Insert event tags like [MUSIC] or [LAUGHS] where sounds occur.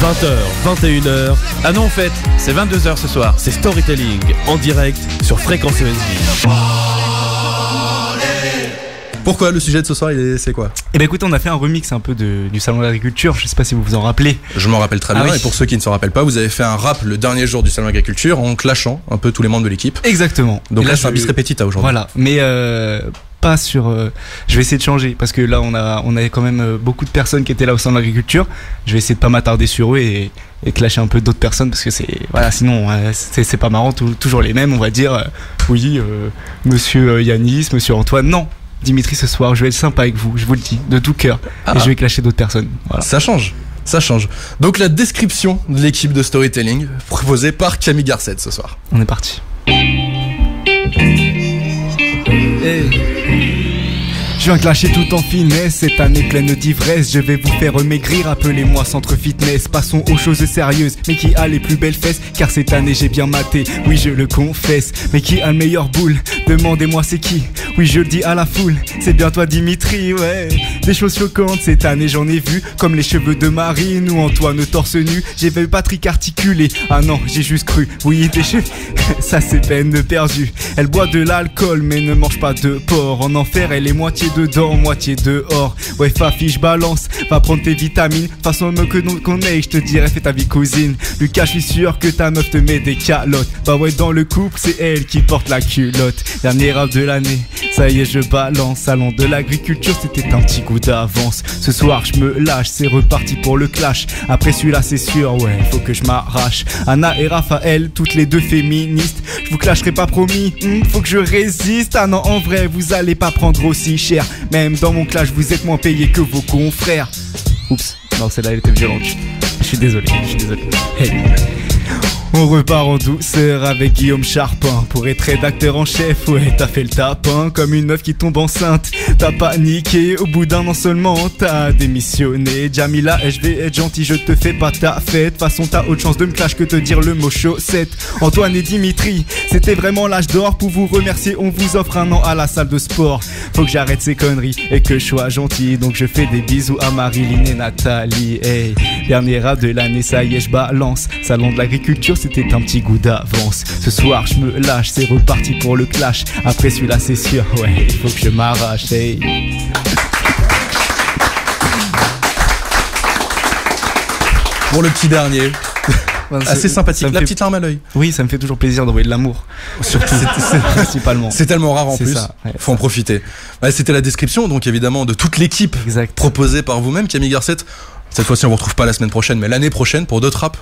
20h, 21h. Ah non, en fait, c'est 22h ce soir. C'est Storytelling en direct sur Fréquence ESV. Pourquoi le sujet de ce soir, c'est quoi? Eh ben écoutez, on a fait un remix un peu de, du salon de l'agriculture. Je sais pas si vous vous en rappelez. Je m'en rappelle très Ah bien. oui. Et pour ceux qui ne s'en rappellent pas, vous avez fait un rap le dernier jour du salon de l'agriculture en clashant un peu tous les membres de l'équipe. Exactement. Donc Et là, c'est un bis repetita aujourd'hui. Voilà, mais euh, pas sur. euh, je vais essayer de changer parce que là, on a, on avait quand même euh, beaucoup de personnes qui étaient là au sein de l'agriculture. Je vais essayer de pas m'attarder sur eux et, et clasher un peu d'autres personnes parce que c'est. Voilà, sinon, euh, c'est c'est pas marrant. tou- toujours les mêmes, on va dire. euh, oui, monsieur Yanis, monsieur Antoine. Non, Dimitri, ce soir, je vais être sympa avec vous, je vous le dis, de tout cœur. Ah. Et je vais clasher d'autres personnes. Voilà. Ça change. Ça change. Donc la description de l'équipe de storytelling proposée par Camille Garcette ce soir. On est parti. Je viens clasher tout en finesse, cette année pleine d'ivresse, je vais vous faire maigrir, appelez-moi centre fitness, passons aux choses sérieuses, mais qui a les plus belles fesses, car cette année j'ai bien maté, oui je le confesse, mais qui a le meilleur boule, demandez-moi c'est qui, oui je le dis à la foule, c'est bien toi Dimitri, ouais, des choses choquantes cette année j'en ai vu, comme les cheveux de Marine ou Antoine torse nu, j'ai vu Patrick articulé, ah non j'ai juste cru, oui des cheveux, [LAUGHS] ça c'est peine perdue, elle boit de l'alcool mais ne mange pas de porc, en enfer elle est moitié dedans, moitié dehors, ouais Fafi je balance, va prendre tes vitamines, façon me que qu'on est, je te dirais fais ta vie cousine, Lucas je suis sûr que ta meuf te met des calottes, bah ouais dans le couple c'est elle qui porte la culotte, dernier rap de l'année, ça y est je balance, salon de l'agriculture c'était un petit coup d'avance, ce soir je me lâche, c'est reparti pour le clash, après celui-là c'est sûr, ouais faut que je m'arrache, Anna et Raphaël, toutes les deux féministes, je vous clasherai pas promis, hmm, faut que je résiste, ah non en vrai vous allez pas prendre aussi cher, même dans mon clash vous êtes moins payés que vos confrères. Oups, non celle-là elle était violente, je suis désolé, je suis désolé. Hey. On repart en douceur avec Guillaume Charpin. Pour être rédacteur en chef, ouais t'as fait le tapin Comme une meuf qui tombe enceinte. T'as paniqué, au bout d'un an seulement. T'as démissionné Jamila, je vais être gentil, je te fais pas ta fête. De façon t'as autre chance de me clash que te dire le mot chaussette. Antoine et Dimitri, c'était vraiment l'âge d'or. Pour vous remercier, on vous offre un an à la salle de sport. Faut que j'arrête ces conneries et que je sois gentil. Donc je fais des bisous à Marilyn et Nathalie. Hey, dernier rap de l'année, ça y est, je balance Salon de l'agriculture, c'était un petit goût d'avance Ce soir, je me lâche, c'est reparti pour le clash Après celui-là, c'est sûr, ouais, il faut que je m'arrache hey. Pour le petit dernier, [LAUGHS] assez sympathique. La fait- petite larme à l'œil. Oui, ça me fait toujours plaisir d'envoyer de l'amour Surtout. [LAUGHS] Principalement C'est tellement rare en C'est plus. ça, ouais. Faut en profiter. Ouais, C'était la description, donc évidemment, de toute l'équipe proposée par vous-même, Camille Garcette. Cette fois-ci, on vous retrouve pas la semaine prochaine, mais l'année prochaine pour d'autres raps.